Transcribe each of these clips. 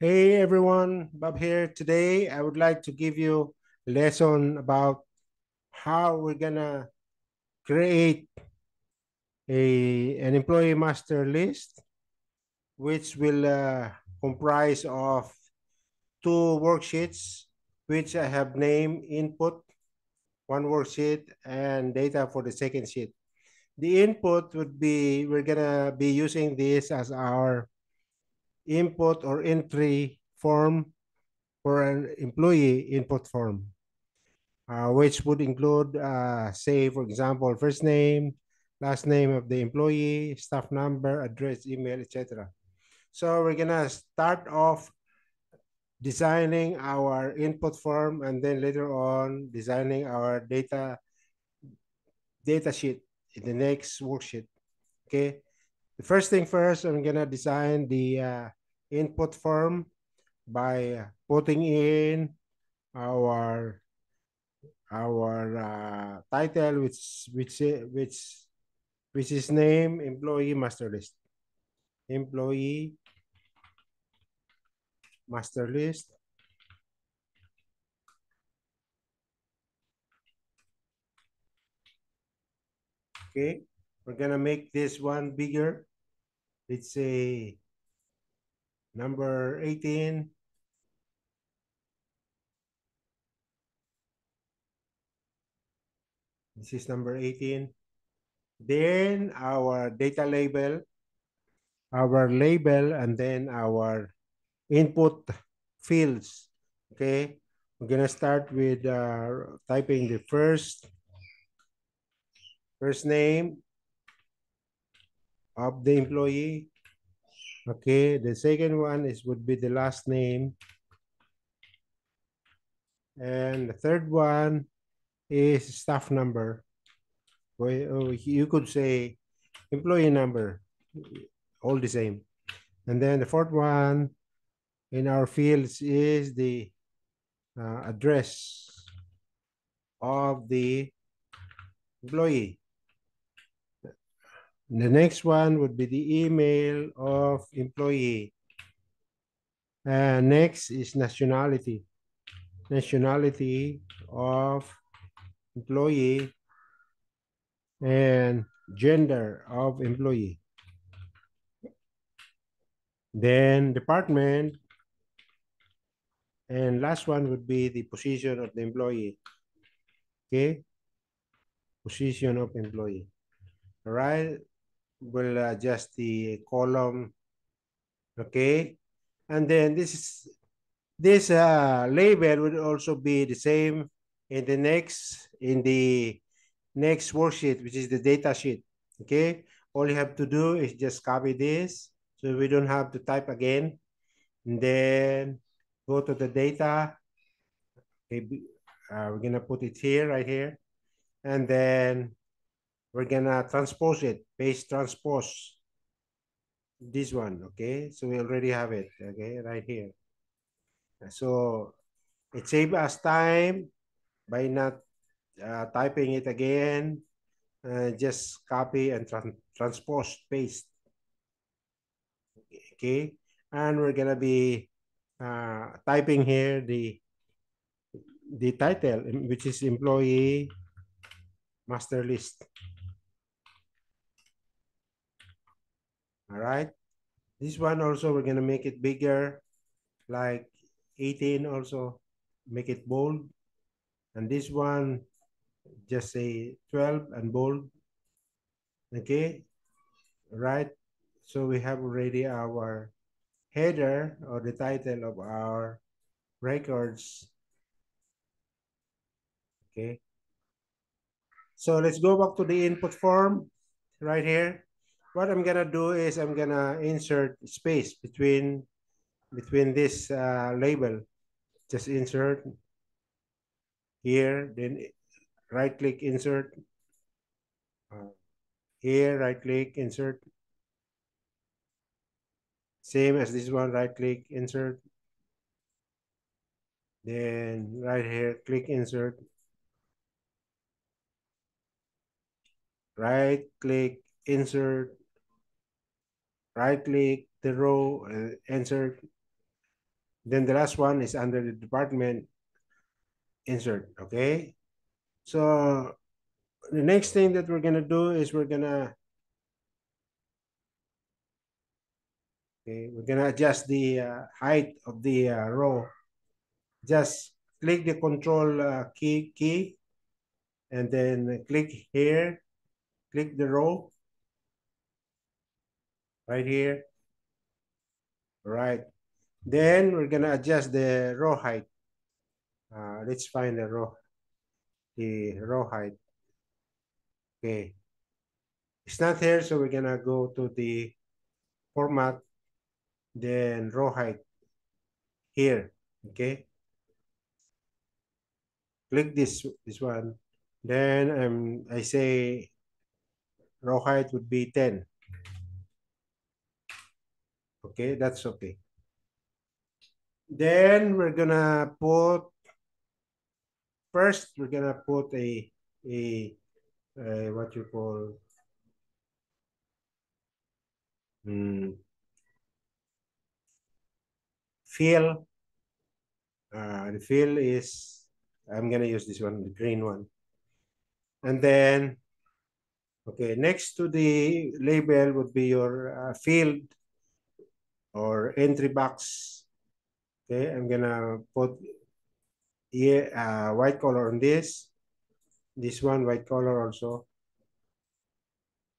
Hey everyone, Bob here. Today I would like to give you a lesson about how we're gonna create a an employee master list which will uh, comprise of two worksheets which I have named input one worksheet and data for the second sheet. The input would be we're gonna be using this as our input or entry form for an employee input form, uh, which would include, uh, say, for example, first name, last name of the employee, staff number, address, email, etc. So we're gonna start off designing our input form and then later on designing our data data sheet in the next worksheet. Okay. The first thing first, I'm gonna design the uh, input form by putting in our our uh, title which which which which is name employee master list. Employee master list. Okay we're gonna make this one bigger let's say number 18 This is number 18. Then our data label, our label, and then our input fields. Okay, we're gonna start with uh, typing the first first name of the employee. Okay, the second one is would be the last name. And the third one is staff number. Well, you could say employee number, all the same. And then the fourth one in our fields is the uh, address of the employee. The next one would be the email of employee. And next is nationality. Nationality of employee and gender of employee. Then department and last one would be the position of the employee. Okay. Position of employee. All right. We'll adjust the column. Okay. And then this is this uh, label would also be the same in the next in the next worksheet, which is the data sheet. Okay, all you have to do is just copy this so we don't have to type again. And then go to the data. Okay, uh, we're gonna put it here, right here. And then we're gonna transpose it, paste transpose. This one, okay? So we already have it, okay, right here. So it saves us time by not uh, typing it again, uh, just copy and tra transpose, paste. Okay, and we're gonna be uh, typing here the the title, which is employee master list. All right. This one also, we're gonna make it bigger, like 18 also, make it bold. And this one, just say 12 and bold. Okay, right? So we have already our header or the title of our records. Okay. So let's go back to the input form right here. What I'm gonna do is I'm gonna insert space between between this uh, label. Just insert here, then right click insert. Uh, here, right click insert. Same as this one, right click insert. Then right here, click insert. Right click insert. Right click the row, uh, insert. Then the last one is under the department insert, okay? So the next thing that we're gonna do is we're gonna okay, we're gonna adjust the uh, height of the uh, row. Just click the control uh, key key and then click here, click the row right here. Right. Then we're gonna adjust the row height. Uh, let's find the row, the row height. Okay. It's not here, so we're gonna go to the format, then row height here, okay? Click this, this one. Then um, I say row height would be 10. Okay, that's okay. Then we're gonna put, first we're gonna put a, a, a what you call, um, fill. Uh, the fill is, I'm gonna use this one, the green one. And then, okay, next to the label would be your uh, field or entry box. Okay, I'm gonna put here uh, white color on this. This one white color also.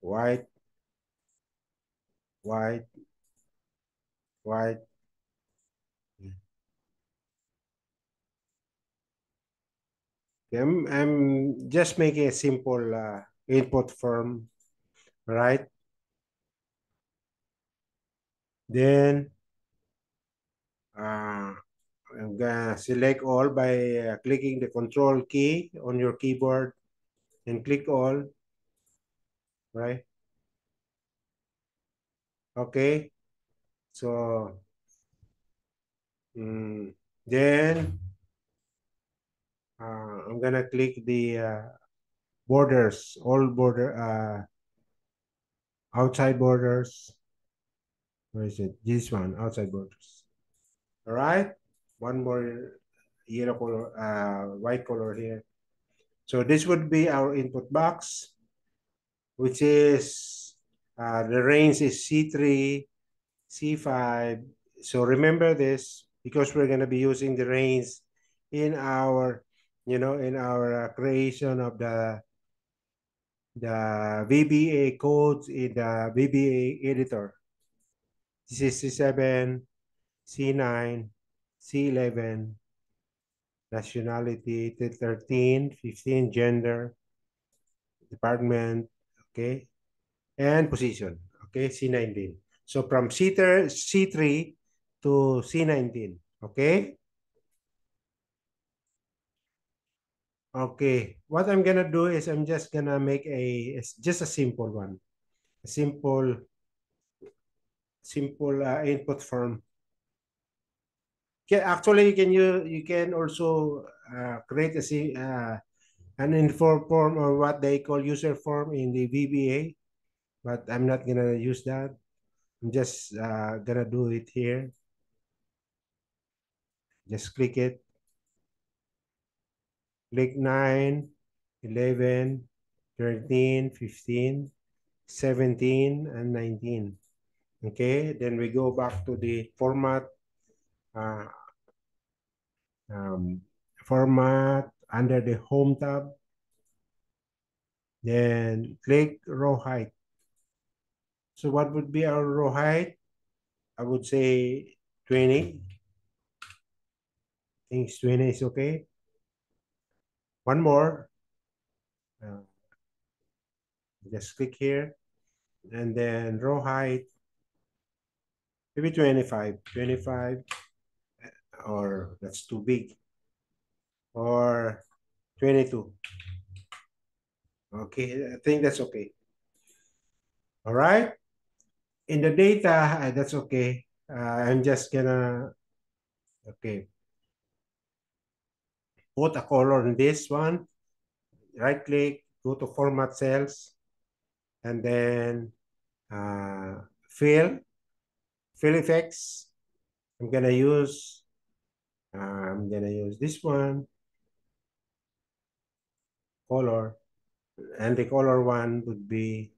White, white, white. Okay, I'm, I'm just making a simple uh, input form, right? Then uh, I'm gonna select all by uh, clicking the control key on your keyboard and click all, right? Okay, so um, then uh, I'm gonna click the uh, borders, all border, uh, outside borders. Where is it? This one, outside borders. All right, one more yellow color, uh, white color here. So this would be our input box, which is uh, the range is C3, C5. So remember this because we're going to be using the range in our, you know, in our uh, creation of the the VBA codes in the VBA editor. This is C7, C9, C11, nationality 13, 15, gender, department, okay, and position, okay, C19. So from C3, C3 to C19, okay? Okay, what I'm gonna do is I'm just gonna make a, just a simple one, a simple, simple uh, input form. Okay, actually, you can you you can also uh, create a uh, an info form or what they call user form in the VBA, but I'm not gonna use that. I'm just uh, gonna do it here. Just click it click 9, 11, 13, 15, 17, and 19. Okay, then we go back to the format, uh, um, format under the home tab. Then click row height. So what would be our row height? I would say 20. I think 20 is okay. One more. Uh, just click here. And then row height, maybe 25. 25, or that's too big. Or 22. Okay, I think that's okay. All right. In the data, uh, that's okay. Uh, I'm just gonna, okay, put a color in this one, right click, go to format cells, and then uh, fill, fill effects. I'm gonna use I'm gonna use this one. Color. And the color one would be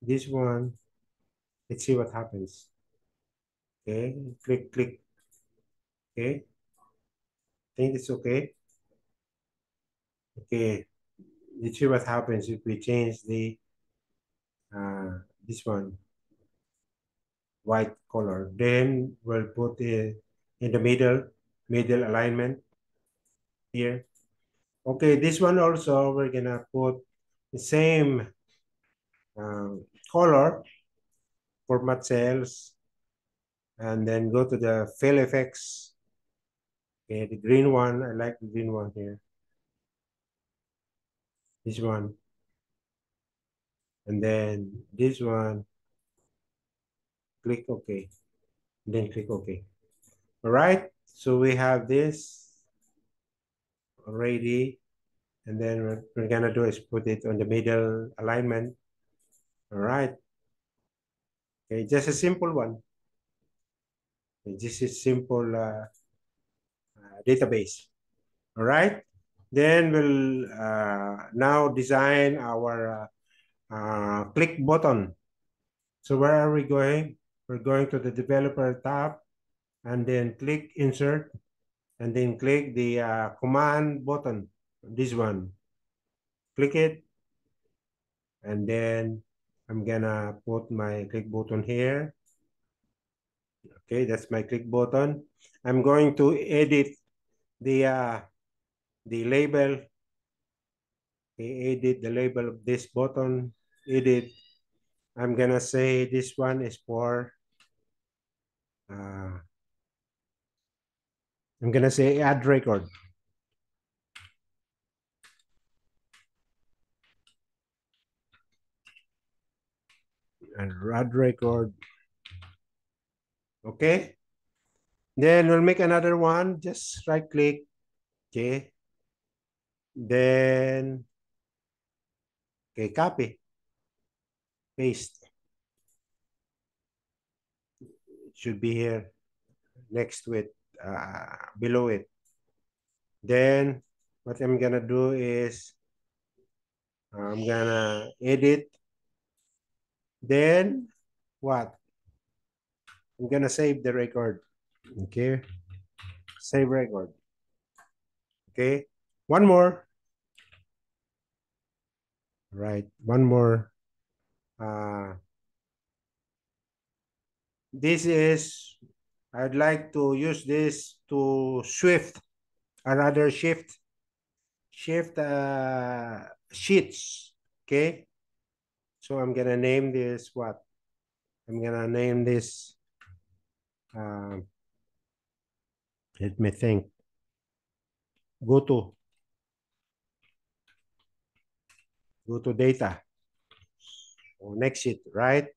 this one. Let's see what happens. Okay click click. Okay. Think it's okay. Okay. Let's see what happens if we change the uh this one white color. Then we'll put it in the middle middle alignment here. Okay this one also we're gonna put the same uh, color format cells. And then go to the fill effects. Okay the green one i like the green one here. This one. And then this one click ok. Then click ok. All right. So we have this already. And then what we're gonna do is put it on the middle alignment. All right. Okay just a simple one. This is simple uh, uh, database. All right. Then we'll uh, now design our uh, uh, click button. So where are we going we're going to the developer tab and then click insert and then click the uh, command button. This one. Click it. And then I'm gonna put my click button here. Okay that's my click button. I'm going to edit the uh, the label. Okay, edit the label of this button. Edit. I'm gonna say this one is for uh, I'm gonna say add record. And add record. Okay. Then we'll make another one. Just right click. Okay. Then okay copy. Paste it should be here next to it uh, below it. Then what I'm gonna do is I'm gonna edit. Then what? I'm gonna save the record. Okay? Save record. Okay? One more. Right. One more. Uh this is I'd like to use this to shift another shift. Shift uh sheets okay? So I'm gonna name this what? I'm gonna name this um let me think. Go to. Go to data. Or next sheet right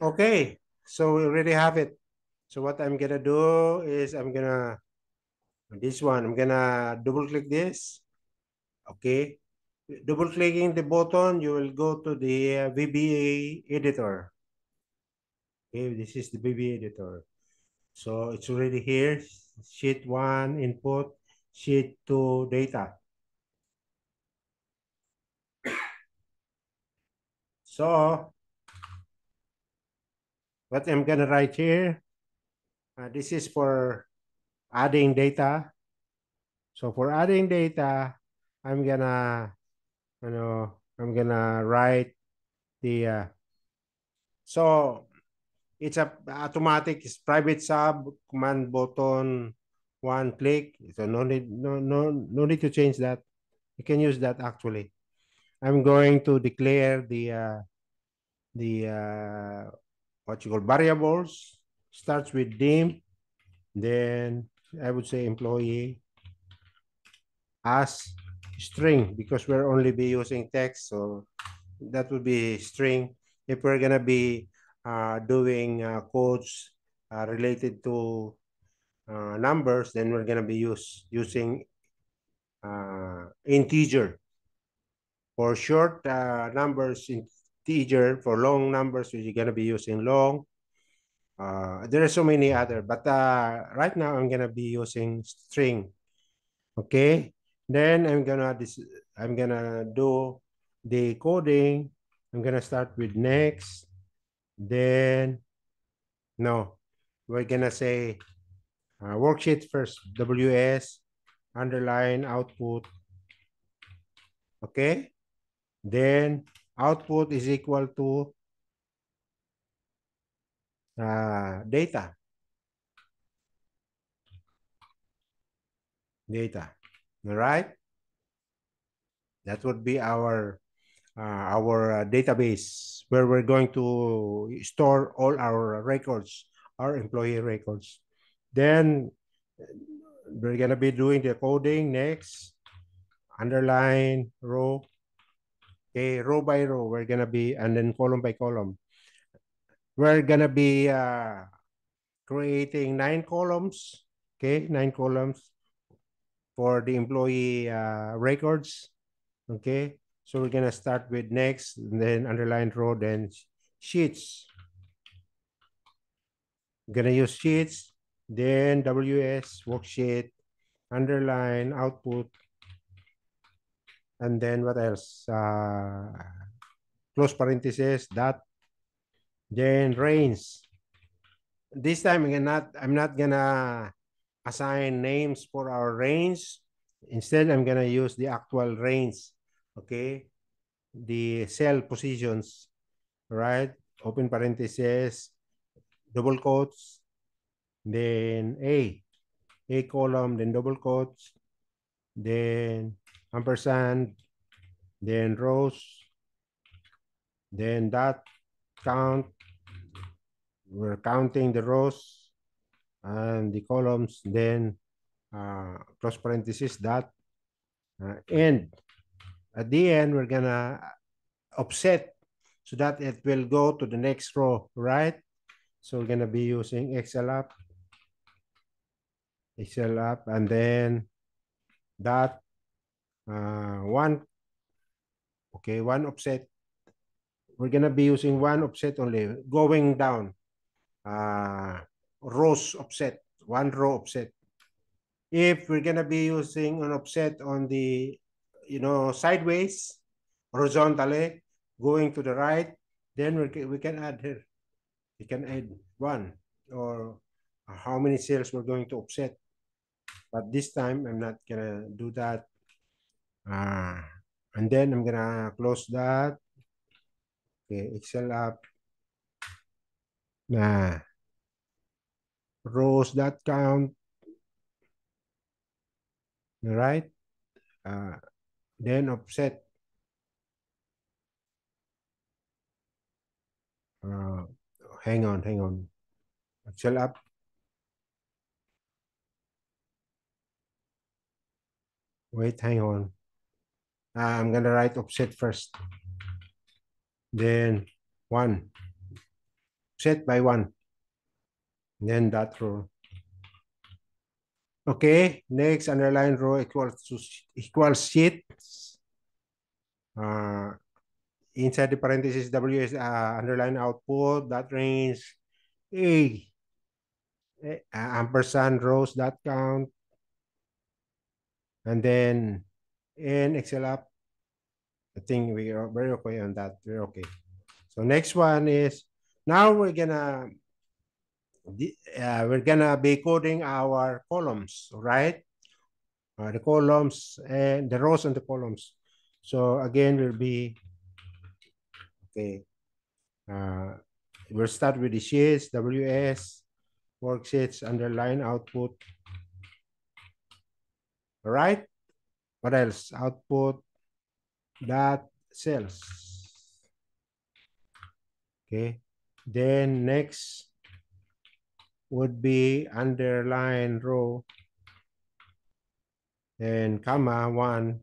okay so we already have it. So what i'm gonna do is i'm gonna this one i'm gonna double click this. Okay double clicking the button you will go to the uh, vba editor. Okay this is the vba editor. So it's already here sheet one input sheet two data. So what i'm gonna write here uh, this is for adding data. So for adding data i'm gonna you know i'm gonna write the uh, so it's a automatic it's private sub command button one click. So no need no no no need to change that. You can use that actually. I'm going to declare the uh, the uh, what you call variables starts with dim then i would say employee as string because we're only be using text so that would be string if we're gonna be uh, doing uh, codes uh, related to uh, numbers, then we're gonna be use, using uh, integer. For short uh, numbers, integer. For long numbers, you're gonna be using long. Uh, there are so many other, but uh, right now I'm gonna be using string. Okay, then I'm gonna this I'm gonna do the coding. I'm gonna start with next, then no, we're gonna say uh, worksheet first, WS, underline output. Okay, then output is equal to uh, data. Data, all right? That would be our uh, our uh, database where we're going to store all our records, our employee records. Then we're gonna be doing the coding next. Underline row. Okay, row by row, we're gonna be, and then column by column. We're gonna be uh, creating nine columns. Okay, nine columns for the employee uh, records. Okay, so we're gonna start with next, then underline row, then sheets. Gonna use sheets, then WS worksheet, underline output, and then what else? Uh, close parenthesis, dot, then range. This time I'm not I'm not gonna assign names for our range. Instead, I'm gonna use the actual range. Okay, the cell positions, right? Open parenthesis, double quotes, then A, A column, then double quotes, then ampersand, then rows, then dot count. We're counting the rows and the columns, then uh, close parenthesis dot uh, end. At the end, we're gonna offset so that it will go to the next row, right? So we're gonna be using XLUp, Excel up, and then dot uh, one, okay, one offset. We're gonna be using one offset only, going down, uh, rows offset, one row offset. If we're gonna be using an offset on the, you know, sideways, horizontally, going to the right, then we can, we can add here. We can add one or how many cells we're going to offset. But this time, I'm not gonna do that. Ah, and then I'm gonna close that. Okay, Excel app. Nah. Rows that count. All right. Uh, then offset. Uh, hang on, hang on. Excel app. Wait, hang on. Uh, I'm gonna write offset first. Then one. Set by one. Then that row. Okay, next underline row equals to equals sheet. Uh, inside the parenthesis W is uh, underline output that range A. Ampersand rows that count. And then in app. I think we are very okay on that. We're okay. So next one is now we're gonna uh, we're gonna be coding our columns, right? Uh, the columns and the rows and the columns. So again, we'll be okay. Uh, we'll start with the sheets, WS, worksheets, underline output. All right. What else? Output that cells. Okay. Then next would be underline row and comma one.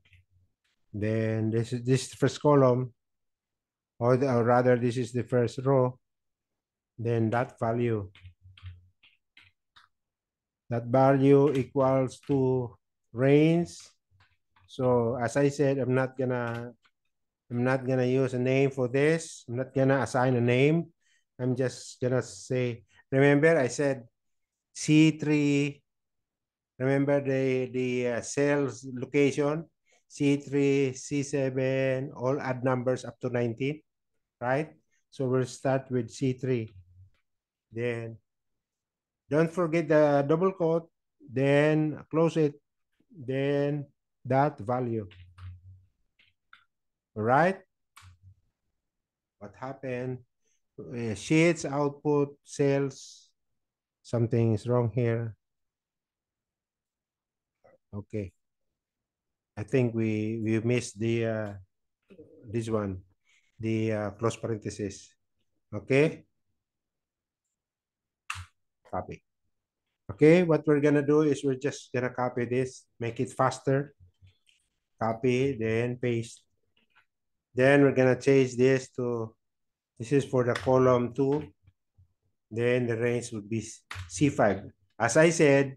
Then this is this first column, or, the, or rather this is the first row. Then that value. That value equals to range. So as I said, I'm not gonna I'm not gonna use a name for this. I'm not gonna assign a name. I'm just gonna say remember I said C3, remember the, the uh, cells location, C3, C7, all add numbers up to 19, right? So we'll start with C3. Then don't forget the double quote, then close it, then that value. All right? What happened? Uh, sheets, output, cells, something is wrong here. Okay. I think we we missed the uh, this one, the uh, close parenthesis. Okay. Copy. Okay, what we're gonna do is we're just gonna copy this, make it faster. Copy, then paste. Then we're gonna change this to, this is for the column two. Then the range would be C5. As I said,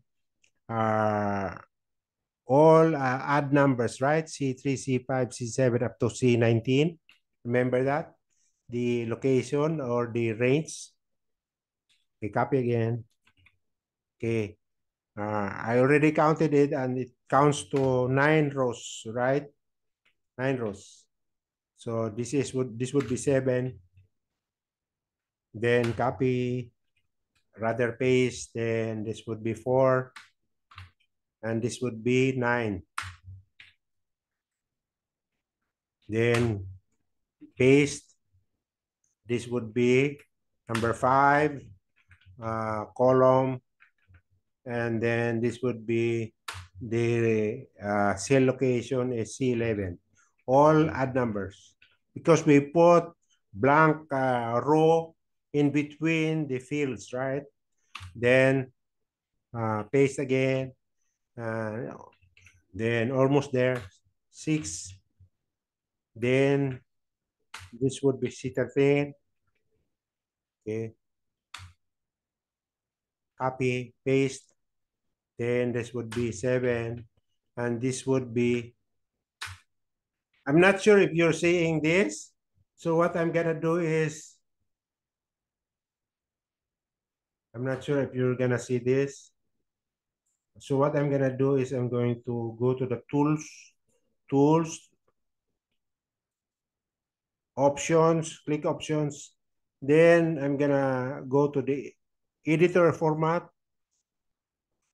uh, all uh, add numbers, right? C3, C5, C7 up to C19. Remember that? The location or the range. Okay, copy again. Okay. Uh, I already counted it and it counts to nine rows, right? Nine rows. So this is would this would be seven. Then copy, rather paste, then this would be four. And this would be nine. Then paste. This would be number five, uh, column and then this would be the uh, cell location is C11. All add numbers because we put blank uh, row in between the fields, right? Then uh, paste again. Uh, then almost there, six. Then this would be C13. Okay. Copy, paste. Then this would be 7. And this would be... I'm not sure if you're seeing this. So what I'm going to do is... I'm not sure if you're to see this. So what I'm going to do is I'm going to go to the tools, tools, options, click options. Then I'm going to go to the editor format.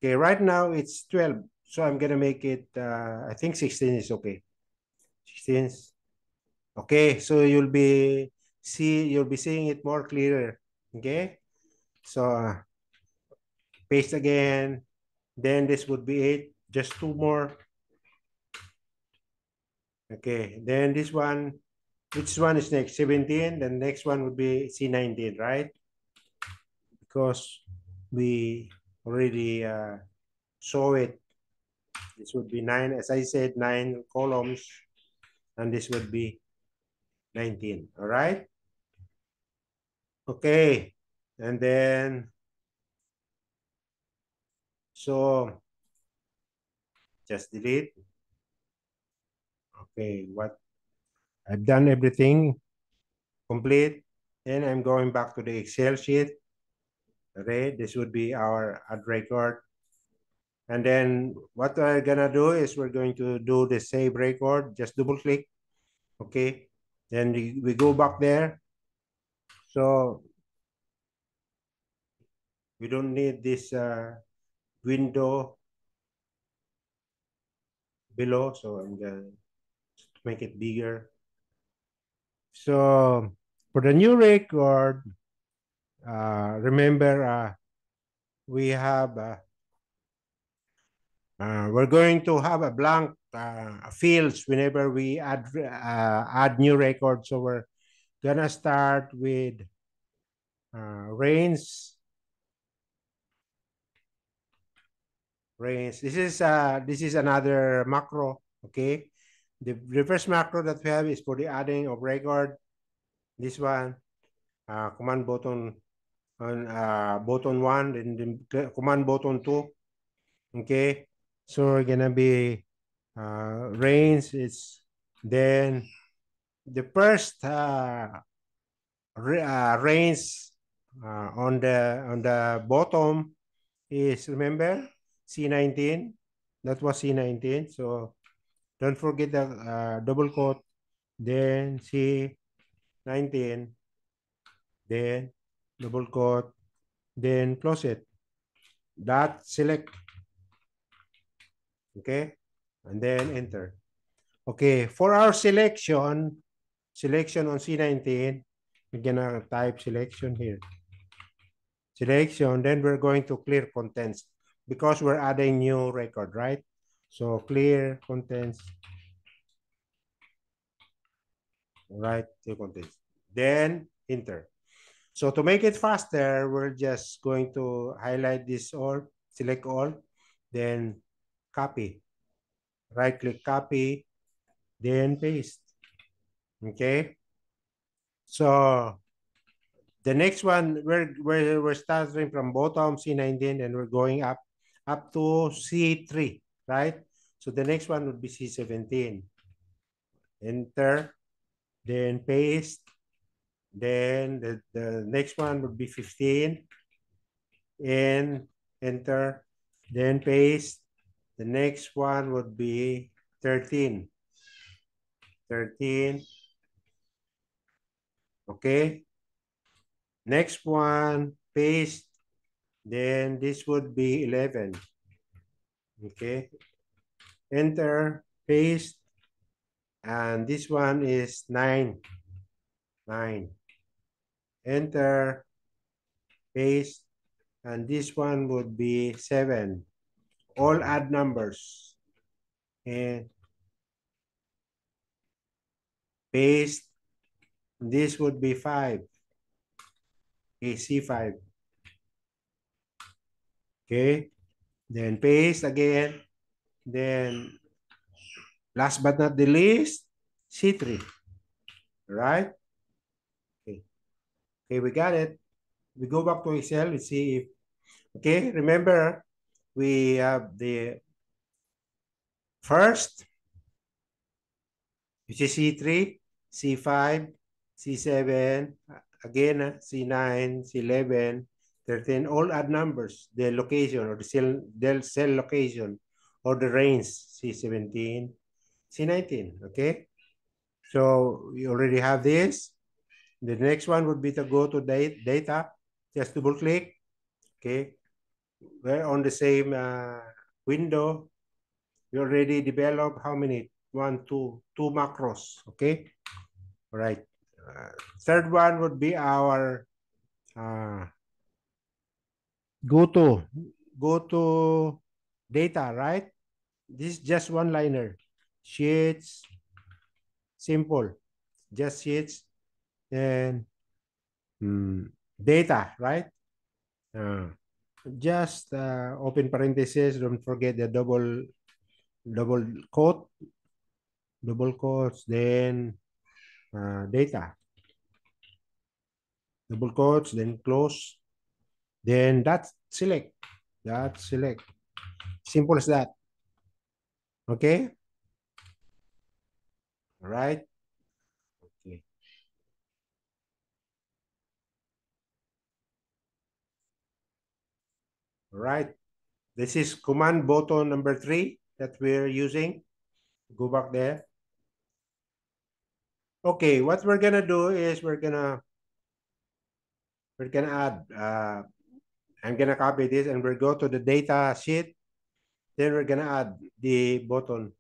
Okay, right now it's 12. So I'm gonna make it, uh, I think 16 is okay. 16 okay, so you'll be see you'll be seeing it more clearer. Okay, so uh, paste again. Then this would be it. Just two more. Okay, then this one, which one is next? 17. The next one would be C19, right? Because we already uh, show it. This would be nine, as I said, nine columns, and this would be 19, all right? Okay, and then, so, just delete. Okay, what, I've done everything complete, and I'm going back to the Excel sheet. Okay, this would be our add record. And then what we're gonna do is we're going to do the save record, just double click. Okay, then we, we go back there. So we don't need this uh, window below, so I'm gonna make it bigger. So for the new record, remember uh, we have uh, uh, we're going to have a blank uh, fields whenever we add uh, add new records. So we're gonna start with uh, range. Range. This is uh this is another macro. Okay, the, the first macro that we have is for the adding of record. This one, uh, command button on uh, button one, and then command button two. Okay, so we're gonna be uh, range. It's then the first uh, uh, range uh, on the on the bottom is remember C19 that was C19 so don't forget the uh, double quote then C19 then double quote then close it dot select. Okay and then enter. Okay for our selection selection on C19 we're gonna type selection here. Selection then we're going to clear contents because we're adding new record right? So clear contents. Right clear contents. Then enter so to make it faster we're just going to highlight this all select all then copy. Right click copy then paste. Okay? So the next one we're we're, we're starting from bottom c19 and we're going up up to c3 right? So the next one would be c17 enter then paste then the, the next one would be 15 and enter. Then paste. The next one would be 13 13 okay. Next one paste. Then this would be 11 okay. Enter paste. And this one is 9 9 enter paste and this one would be 7 all add numbers. And paste. This would be 5 okay c5 okay. Then paste again. Then last but not the least c3 right okay we got it we go back to excel we see if okay remember we have the first, which is C3, C5, C7, again, uh, C9, C11, 13, all add numbers, the location or the cell, the cell location or the range, C17, C19, okay? So we already have this. The next one would be to go to data, just double click, okay? we're on the same uh, window. We already developed how many? One, two, two macros, okay? All right. Uh, third one would be our uh, go to, go to data, right? This is just one liner. Sheets, simple, just sheets and mm, data, right? Uh, just uh, open parenthesis don't forget the double double quote double quotes then uh, data. Double quotes then close then that's select that's select. Simple as that. Okay? All right right? This is command button number three that we're using. Go back there. Okay, what we're gonna do is we're gonna we're gonna add uh, I'm gonna copy this and we'll go to the data sheet. Then we're gonna add the button.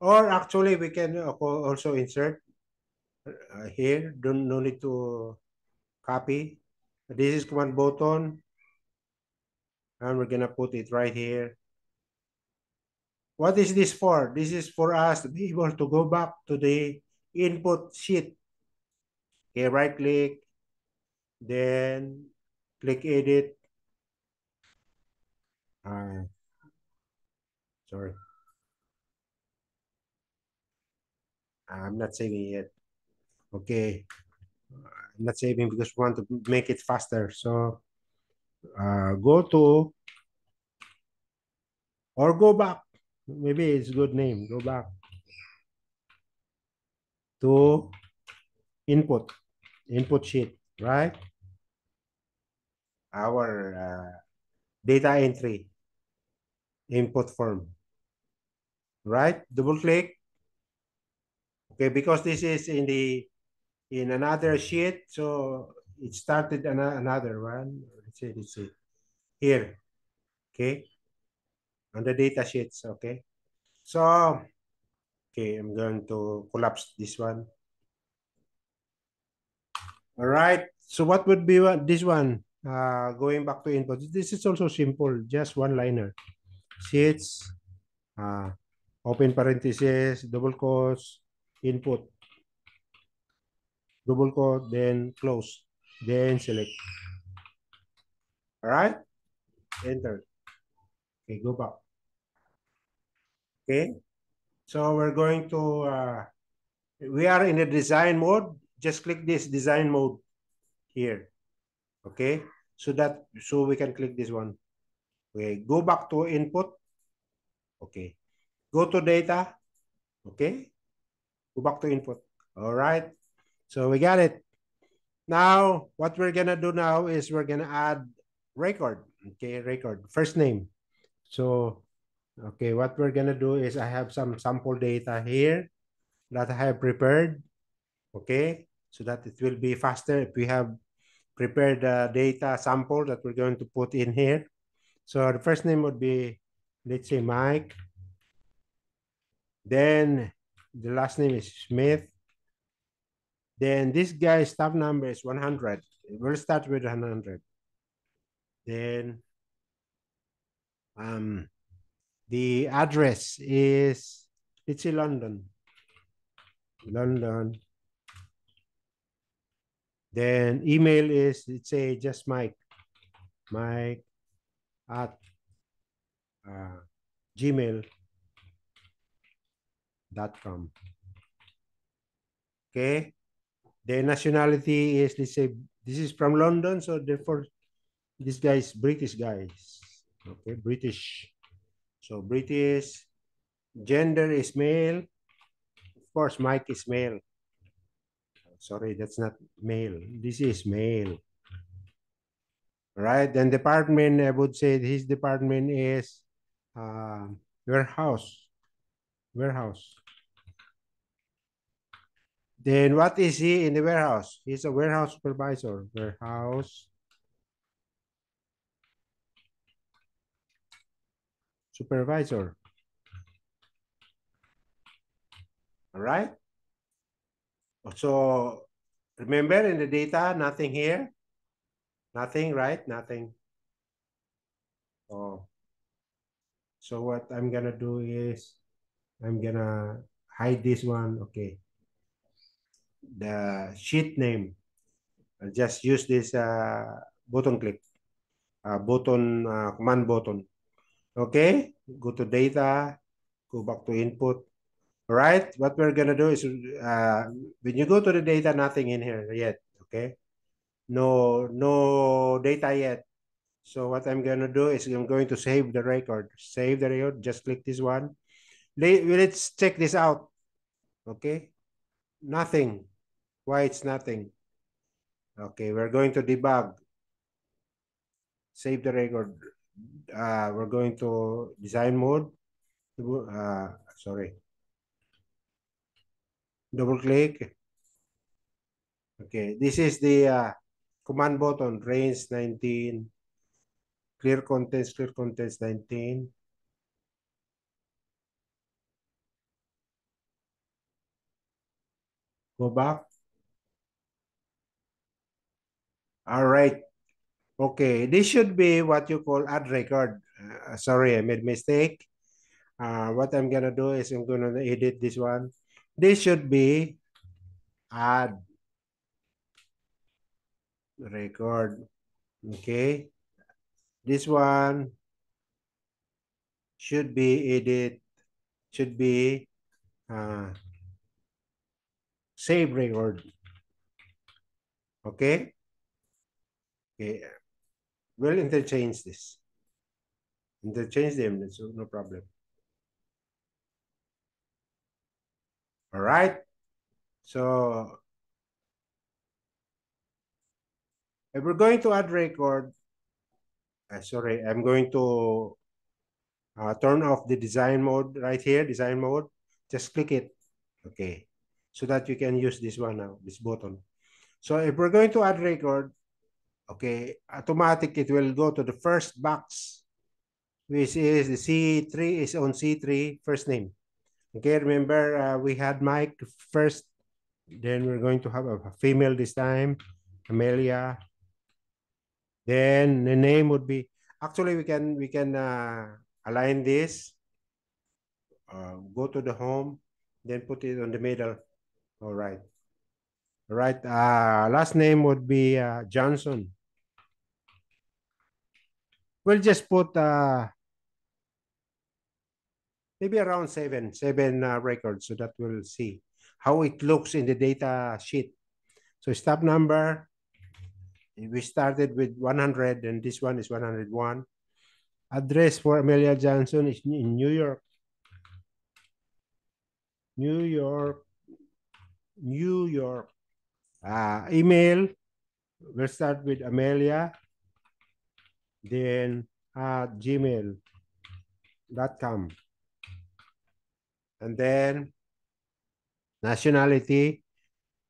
Or actually we can also insert uh, here. Don't no need to copy. This is command button and we're gonna put it right here. What is this for? This is for us to be able to go back to the input sheet. Okay, right click, then click edit. Uh, sorry. I'm not saving yet. Okay. I'm not saving because we want to make it faster. So uh, go to or go back. Maybe it's good name. Go back to input, input sheet, right? our uh, data entry input form. Right? Double click. Okay, because this is in the in another sheet, so it started an another one. Let's see, let's see. Here. Okay. On the data sheets, okay. So okay, I'm going to collapse this one. All right. So what would be this one? Uh, going back to input. This is also simple, just one liner. Sheets, uh, open parenthesis, double quotes, input. Double quote, then close, then select. All right. Enter. Okay, go back. Okay. So we're going to, uh, we are in the design mode. Just click this design mode here. Okay. So that, so we can click this one. Okay. Go back to input. Okay. Go to data. Okay. Go back to input. All right. So we got it. Now, what we're to do now is we're to add record. Okay. Record. First name. So, okay. What we're going to do is I have some sample data here that I have prepared. Okay. So that it will be faster if we have prepared the data sample that we're going to put in here. So the first name would be, let's say Mike. Then the last name is Smith. Then this guy's staff number is 100. We'll start with 100. Then um, the address is, let's say London. London. Then email is, let's say just Mike. Mike at uh, gmail.com. Okay. The nationality is, let's say, this is from London, so therefore, this guy is British guys. Okay, British. So British, gender is male. Of course, Mike is male. Sorry, that's not male. This is male. Right, then department, I would say his department is uh, warehouse. Warehouse. Then what is he in the warehouse? He's a warehouse supervisor. Warehouse supervisor. All right. So remember in the data, nothing here. Nothing, right? Nothing. Oh. So what I'm gonna do is I'm gonna hide this one. Okay. The sheet name. I'll just use this uh, button click. Uh, button, uh, command button. Okay. Go to data. Go back to input. All right, what we're gonna do is uh, when you go to the data, nothing in here yet, okay? No, no data yet. So what I'm gonna do is I'm going to save the record. Save the record, just click this one. Let's check this out, okay? Nothing. Why it's nothing? Okay, we're going to debug. Save the record. Uh, we're going to design mode. Uh, sorry double click. Okay, this is the uh, command button, range 19, clear contents, clear contents 19. Go back. All right. Okay, this should be what you call add record. Uh, sorry, I made mistake. Uh, what I'm gonna do is I'm gonna edit this one. This should be add record. Okay. This one should be edit, should be uh, save record. Okay. Okay. We'll interchange this. Interchange them, so no problem. All right. So if we're going to add record, uh, sorry, I'm going to uh, turn off the design mode right here, design mode. Just click it. Okay. So that you can use this one now, this button. So if we're going to add record, okay, automatic it will go to the first box, which is the C3 is on C3, first name. Okay, remember uh, we had Mike first, then we're going to have a female this time, Amelia. Then the name would be, actually we can, we can uh, align this, uh, go to the home, then put it on the middle. All right. All right. Uh, last name would be uh, Johnson. We'll just put uh, maybe around seven, seven uh, records so that we'll see how it looks in the data sheet. So stop number, we started with 100 and this one is 101. Address for Amelia Johnson is in New York. New York, New York. Uh, email, we'll start with Amelia, then at gmail.com. And then nationality,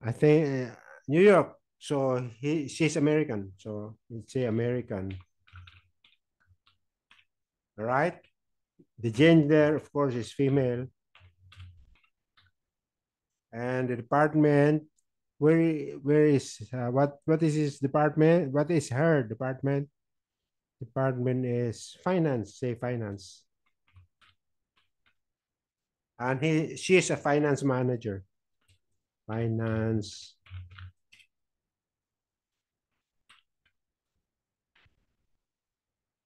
I think uh, New York. So he, she's American. So let's say American. All right. The gender, of course, is female. And the department, where where is uh, what what is his department? What is her department? Department is finance. Say finance. And he she is a finance manager. Finance.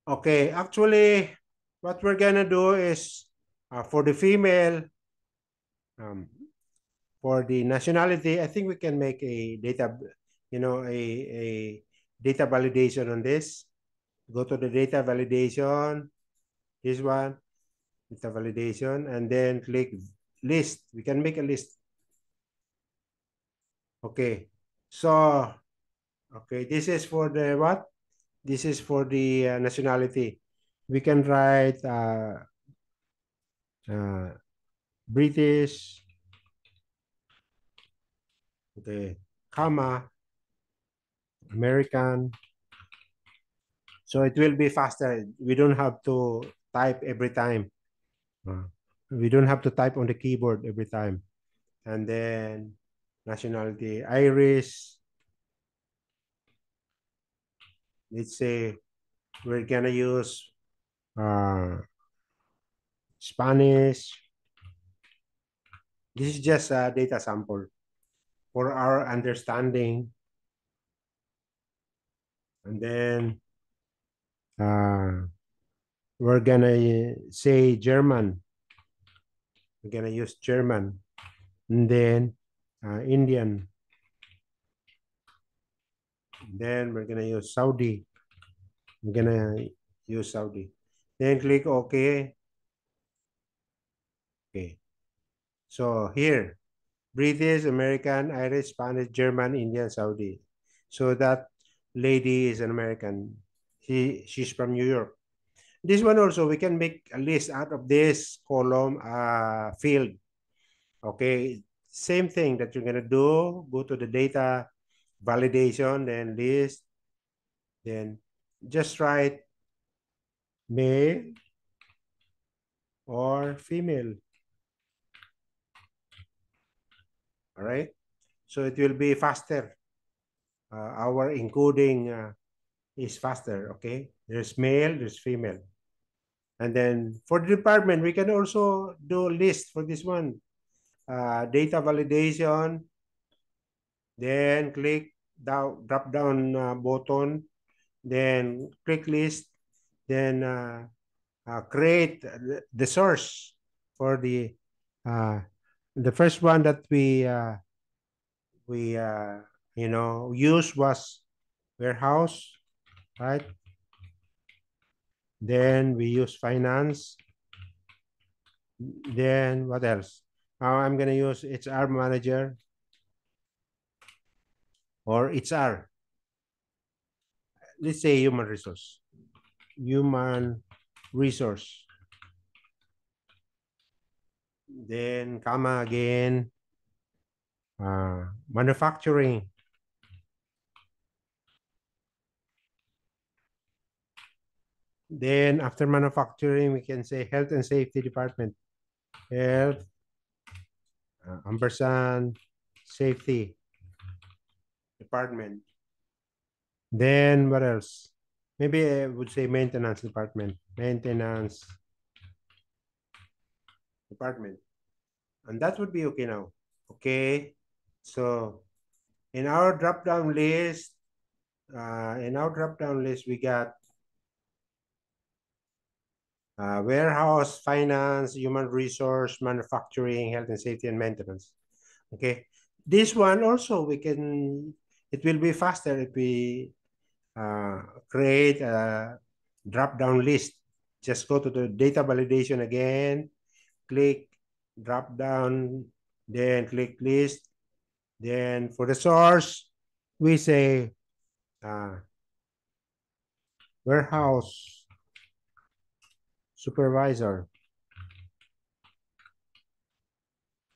Okay, actually, what we're gonna do is uh, for the female, um, for the nationality, I think we can make a data, you know, a, a data validation on this. Go to the data validation, this one, data validation, and then click list. We can make a list. Okay, so, okay, this is for the what? This is for the uh, nationality. We can write uh, uh, British, okay, comma, American. So it will be faster. We don't have to type every time. Uh, we don't have to type on the keyboard every time. And then nationality, Irish. Let's say we're gonna use uh, Spanish. This is just a data sample for our understanding. And then uh, we're gonna say German. We're gonna use German. And then uh, Indian. Then we're gonna use Saudi. I'm gonna use Saudi. Then click OK. Okay. So here, British, American, Irish, Spanish, German, Indian, Saudi. So that lady is an American. She, she's from New York. This one also, we can make a list out of this column uh, field. Okay, same thing that you're gonna do, go to the data validation, then list, then just write male or female. All right, so it will be faster. Uh, our encoding uh, is faster, okay? There's male, there's female. And then for the department, we can also do list for this one. Uh, data validation, then click down, drop down uh, button, then click list, then uh, uh, create the source for the uh, the first one that we uh, we uh, you know use was warehouse, right? Then we use finance. Then what else? Uh, I'm gonna use HR manager or HR. Let's say human resource. human resource. Then comma again, uh, manufacturing. Then after manufacturing, we can say health and safety department. Health, uh, ampersand, safety department. Then what else? Maybe I would say maintenance department. Maintenance department. And that would be okay now. Okay. So in our drop down list, uh, in our drop down list, we got uh, warehouse, finance, human resource, manufacturing, health and safety, and maintenance. Okay. This one also, we can, it will be faster if we uh, create a drop-down list. Just go to the data validation again, click drop down, then click list. Then for the source, we say uh, warehouse supervisor.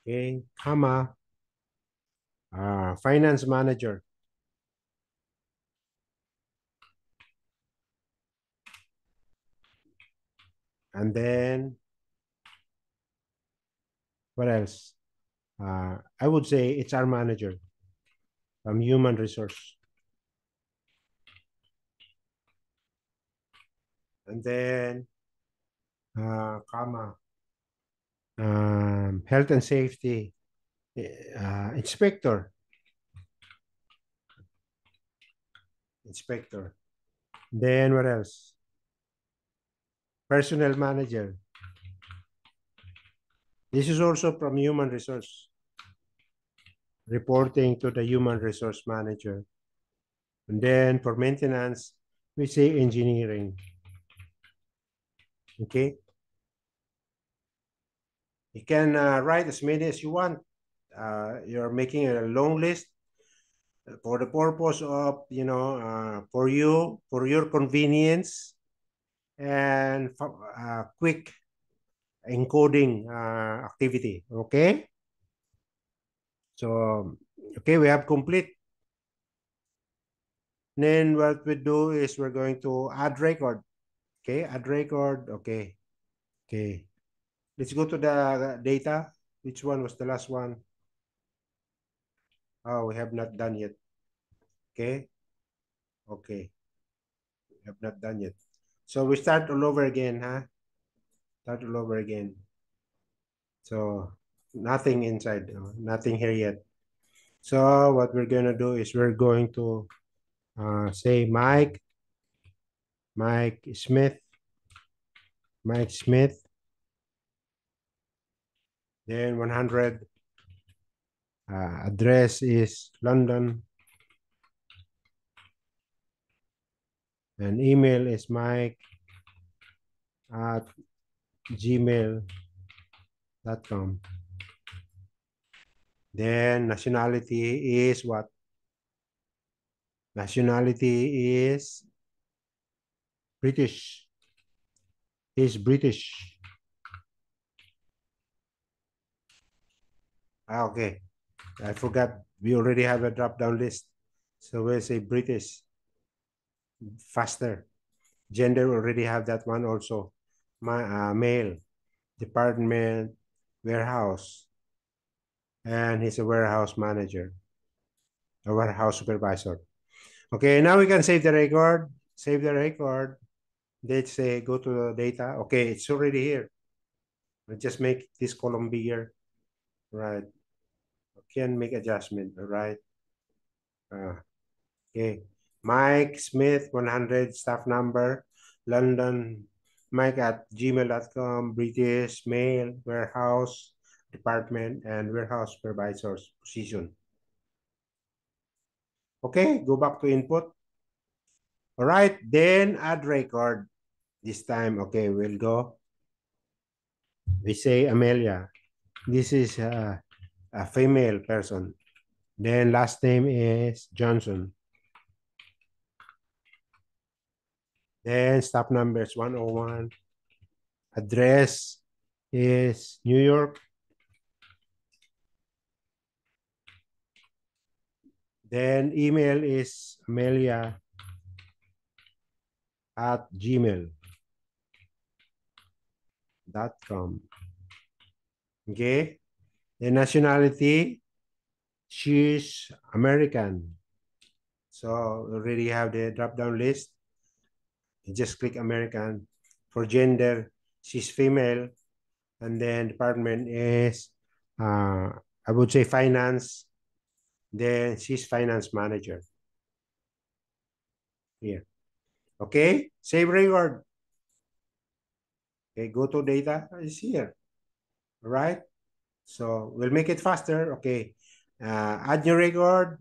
Okay, comma, uh, finance manager. And then what else? Uh, I would say it's our manager from human resource. And then, uh, comma, um, health and safety uh, inspector. Inspector. Then what else? Personnel manager. This is also from human resource. Reporting to the human resource manager. And then for maintenance, we say engineering. Okay. You can uh, write as many as you want. Uh, you're making a long list for the purpose of, you know, uh, for you, for your convenience and uh, quick encoding uh, activity. Okay. So, okay, we have complete. Then what we do is we're going to add record. Okay, add record. Okay. Okay. Let's go to the data. Which one was the last one? Oh, we have not done yet. Okay. Okay. We have not done yet. So we start all over again, huh? Start all over again. So nothing inside, nothing here yet. So what we're going to do is we're going to uh, say Mike, Mike Smith, Mike Smith, then 100 uh, address is London. And email is mike at gmail.com then nationality is what? Nationality is british. Is british ah, okay. I forgot. We already have a drop down list. So we'll say british faster. Gender already have that one also. My uh, male department warehouse and he's a warehouse manager a warehouse supervisor. Okay now we can save the record save the record. Let's say go to the data. Okay it's already here. Just make this column bigger. Right can make adjustment all right? Uh, okay. Mike smith 100 staff number london. Mike at gmail.com british mail warehouse department and warehouse supervisors position. Okay go back to input. All right then add record. This time okay we'll go. We say amelia. This is uh, a female person then last name is johnson Then stop number is 101. Address is New York. Then email is Amelia at gmail dot com. Okay. The nationality, she's American. So already have the drop down list. You just click American. For gender, she's female. And then department is, uh, I would say finance. Then she's finance manager. Here. Okay, save record. Okay, go to data is here. Right. So we'll make it faster. Okay. Uh, add new record.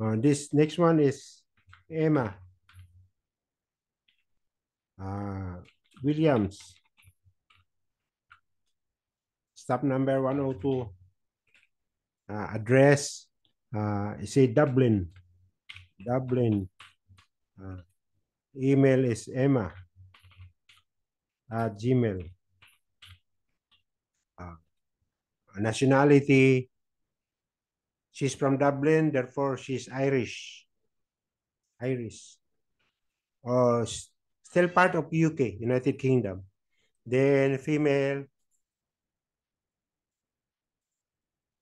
Uh, this next one is Emma. Uh, Williams. Stop number 102. Uh, address, uh, say Dublin. Dublin. Uh, email is Emma at Gmail. Uh, nationality, she's from Dublin, therefore she's Irish. Irish. Or still part of UK, United Kingdom. Then female.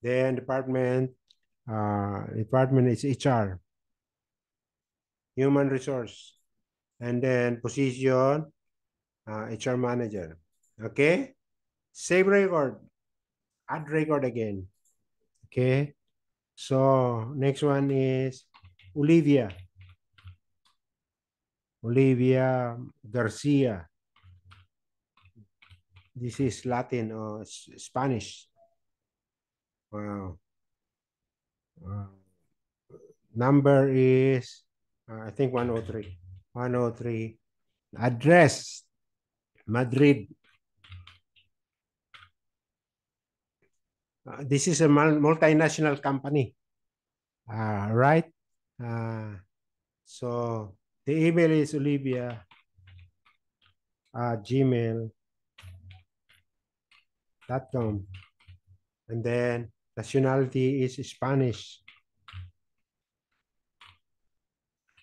Then department, uh, department is HR. Human resource. And then position, uh, HR manager. Okay? Save record. Add record again. Okay? So, next one is Olivia. Olivia Garcia. This is Latin or Spanish. Wow. Uh, number is, uh, I think 103. 103. Address, Madrid. Uh, this is a multinational company. Uh, right? Uh, so the email is Olivia at gmail.com. And then nationality is Spanish.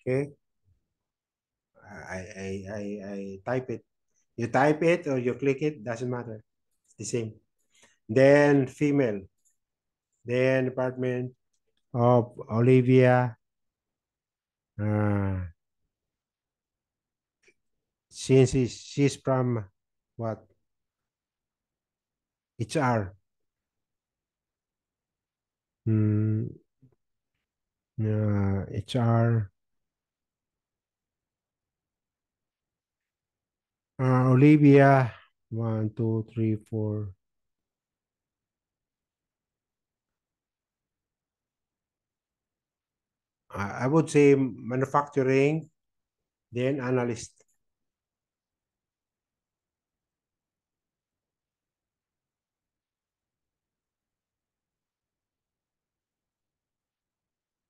Okay. I, I, I, I type it. You type it or you click it, doesn't matter. It's the same. Then female. Then department of Olivia. Uh, since she's, from what? HR. Hmm. Uh, HR. Uh, Olivia, one, two, three, four. I would say manufacturing, then analyst.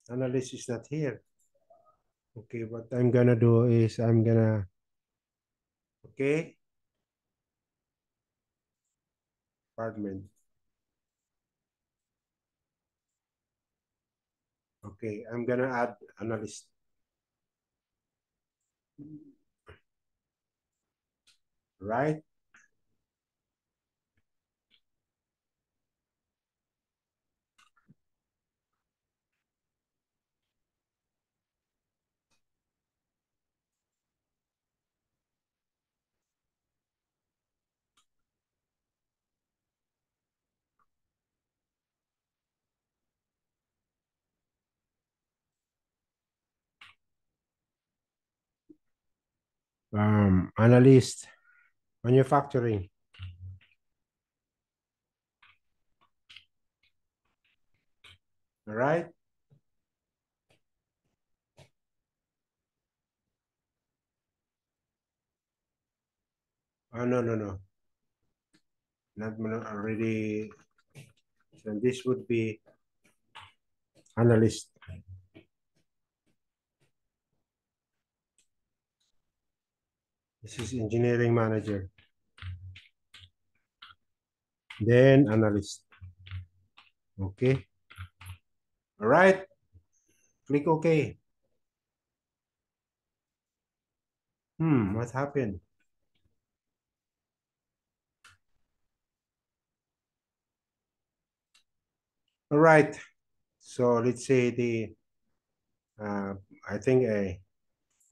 Analyst is not here. Okay, what I'm gonna do is I'm gonna Okay. Department. Okay, I'm gonna add analyst. Right? Um, analyst, manufacturing. All right. Oh, no, no, no. Not already. So this would be analyst. This is engineering manager. Then analyst. Okay. All right. Click OK. Hmm, what happened? All right. So let's say the, uh, I think, uh,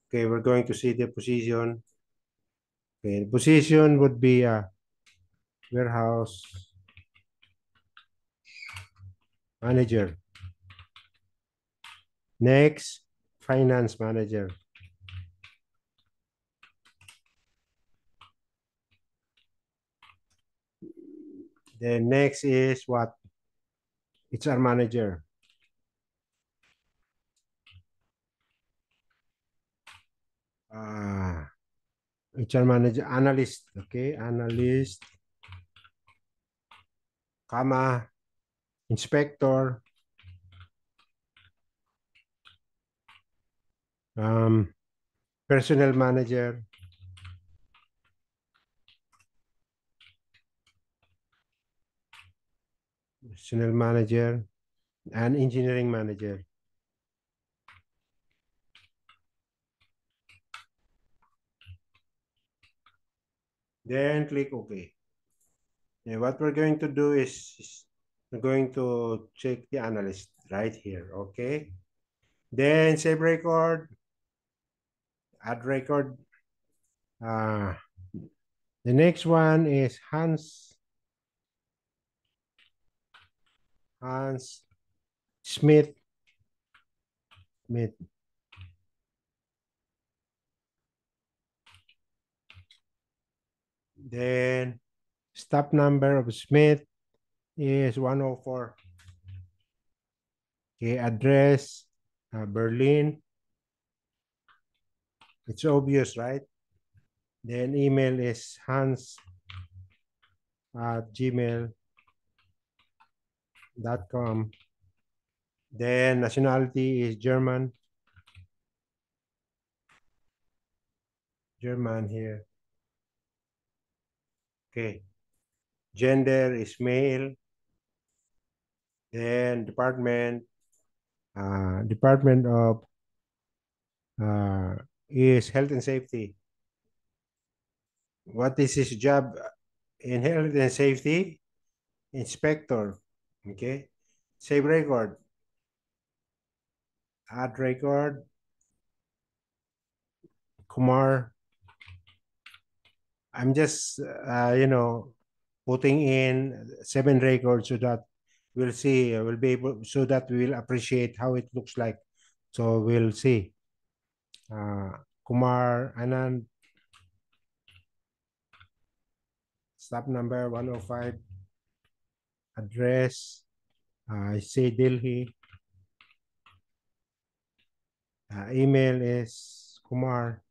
okay, we're going to see the position. Okay, the position would be a warehouse manager. Next, finance manager. The next is what? HR manager. Uh, HR manager, analyst, okay, analyst, comma, inspector, um, personnel manager, personnel manager, and engineering manager. Then click OK. And what we're going to do is, is we're going to check the analyst right here, okay? Then save record, add record. Uh, the next one is Hans Hans Smith Smith. Then stop number of Smith is 104. Okay, address uh, Berlin. It's obvious, right? Then email is hans at gmail.com. Then nationality is German. German here. Okay. Gender is male. Then department, uh, Department of uh, is health and safety. What is his job in health and safety? Inspector. Okay. Save record. Add record. Kumar. I'm just, uh, you know, putting in seven records so that we'll see, we'll be able, so that we will appreciate how it looks like. So we'll see. Uh, Kumar Anand, stop number 105, address, uh, I say Delhi, uh, email is Kumar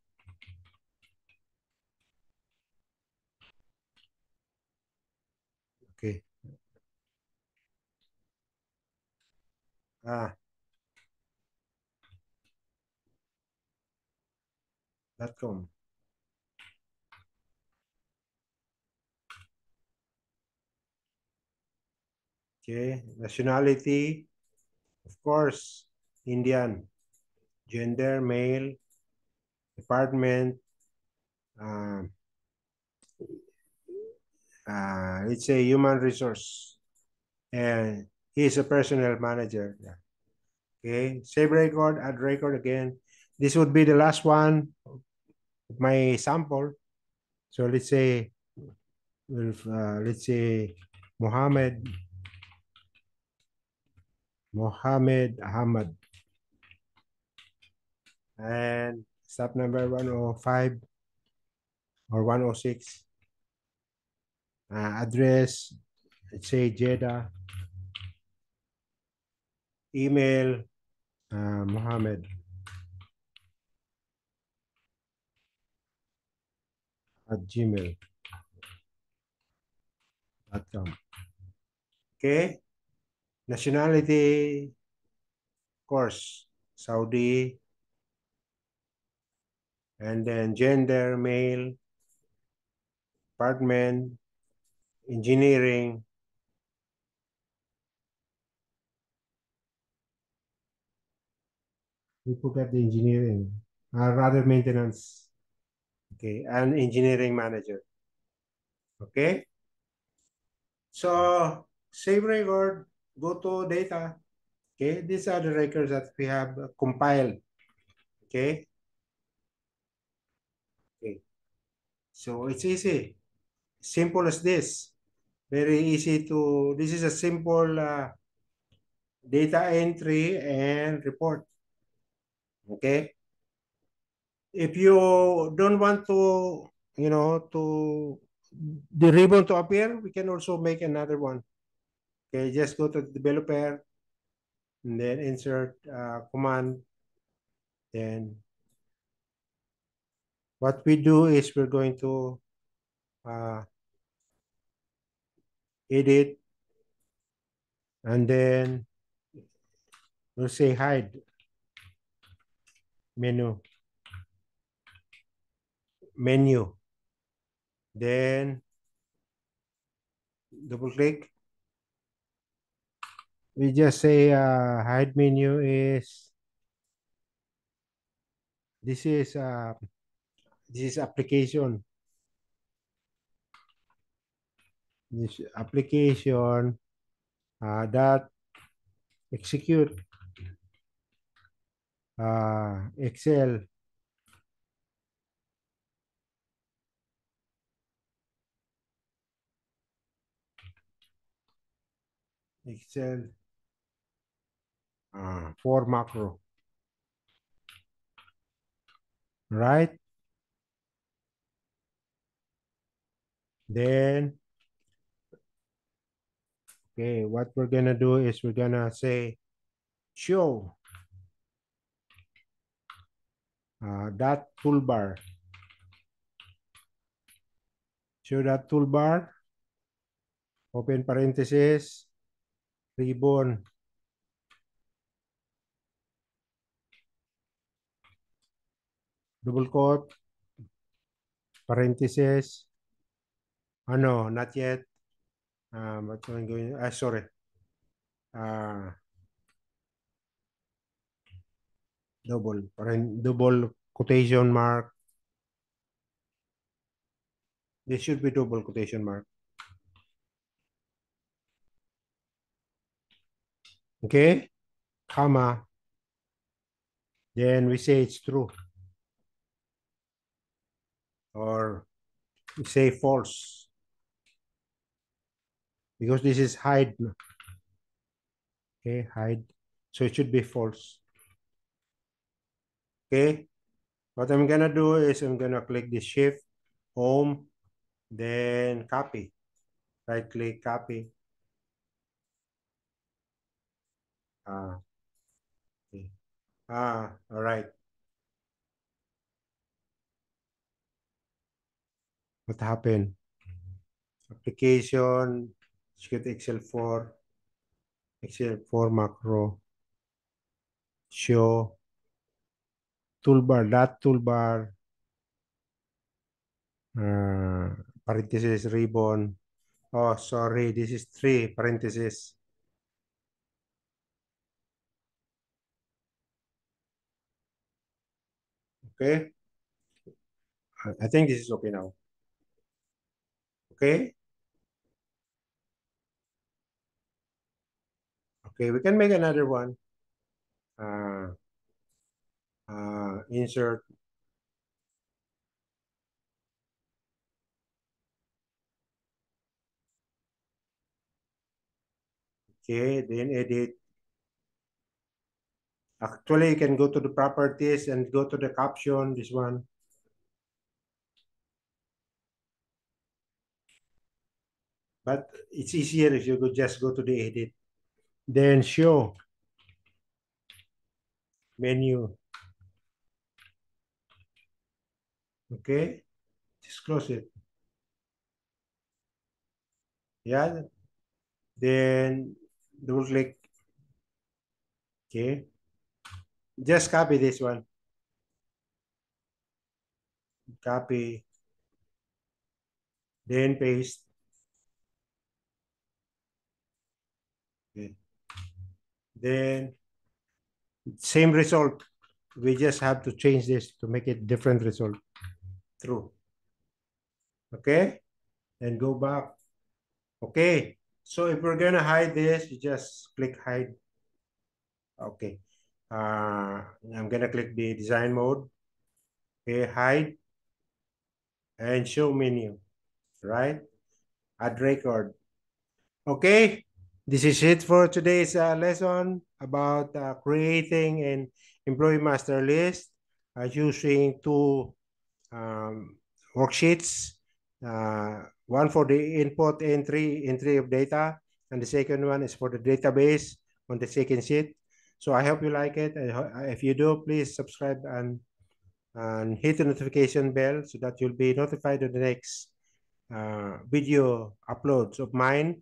Okay. Ah. Com. Okay, nationality, of course, Indian. Gender, male. Department, uh, uh, let's say human resource. And he's a personal manager. Okay, save record, add record again. This would be the last one, my sample. So let's say, uh, let's say Mohammed, Mohammed Ahmad. And stop number 105 or 106 uh, address, let's say Jeddah, email, uh, Mohammed. at gmail.com. Okay. Nationality, course, Saudi. and then gender, male, department, engineering, we forgot the engineering, uh, rather maintenance. Okay, and engineering manager. Okay. So save record, go to data. Okay, these are the records that we have compiled. Okay. Okay. So it's easy. Simple as this. Very easy to, this is a simple uh, data entry and report. Okay. If you don't want to, you know, to the ribbon to appear, we can also make another one. Okay, just go to the developer and then insert uh, command. Then what we do is we're going to uh, edit and then we'll say hide menu menu. Then double click. We just say uh, hide menu is this is uh, this is application this application uh, that execute uh, Excel. Excel uh, for macro. Right? Then okay what we're gonna do is we're gonna say show. Uh, that toolbar. Show that toolbar. Open parenthesis. Ribbon. Double quote. Parenthesis. Ano not yet um what's going ah sorry. Uh double double quotation mark. This should be double quotation mark. Okay? Comma. Then we say it's true. Or we say false because this is hide. Okay hide. So it should be false. Okay what i'm gonna do is i'm gonna click the shift home then copy. Right click copy. Ah. Okay. ah all right. What happened? Application execute excel 4 excel 4 macro show toolbar that toolbar uh, parenthesis ribbon. Oh sorry this is three parenthesis okay. I think this is okay now. Okay okay we can make another one. Uh, uh, insert. Okay then edit. Actually you can go to the properties and go to the caption this one. But it's easier if you could just go to the edit then show menu. Okay just close it. Yeah then double click. Okay just copy this one. Copy, then paste. Okay. Then same result. We just have to change this to make it different result. True. Okay, and go back. Okay, so if we're gonna hide this, you just click hide. Okay, uh, I'm gonna click the design mode. Okay, hide and show menu, right? Add record. Okay, this is it for today's uh, lesson about uh, creating an employee master list uh, using two um, worksheets. Uh, one for the input entry, entry of data, and the second one is for the database on the second sheet. So I hope you like it. If you do, please subscribe and, and hit the notification bell so that you'll be notified of the next uh, video uploads of mine.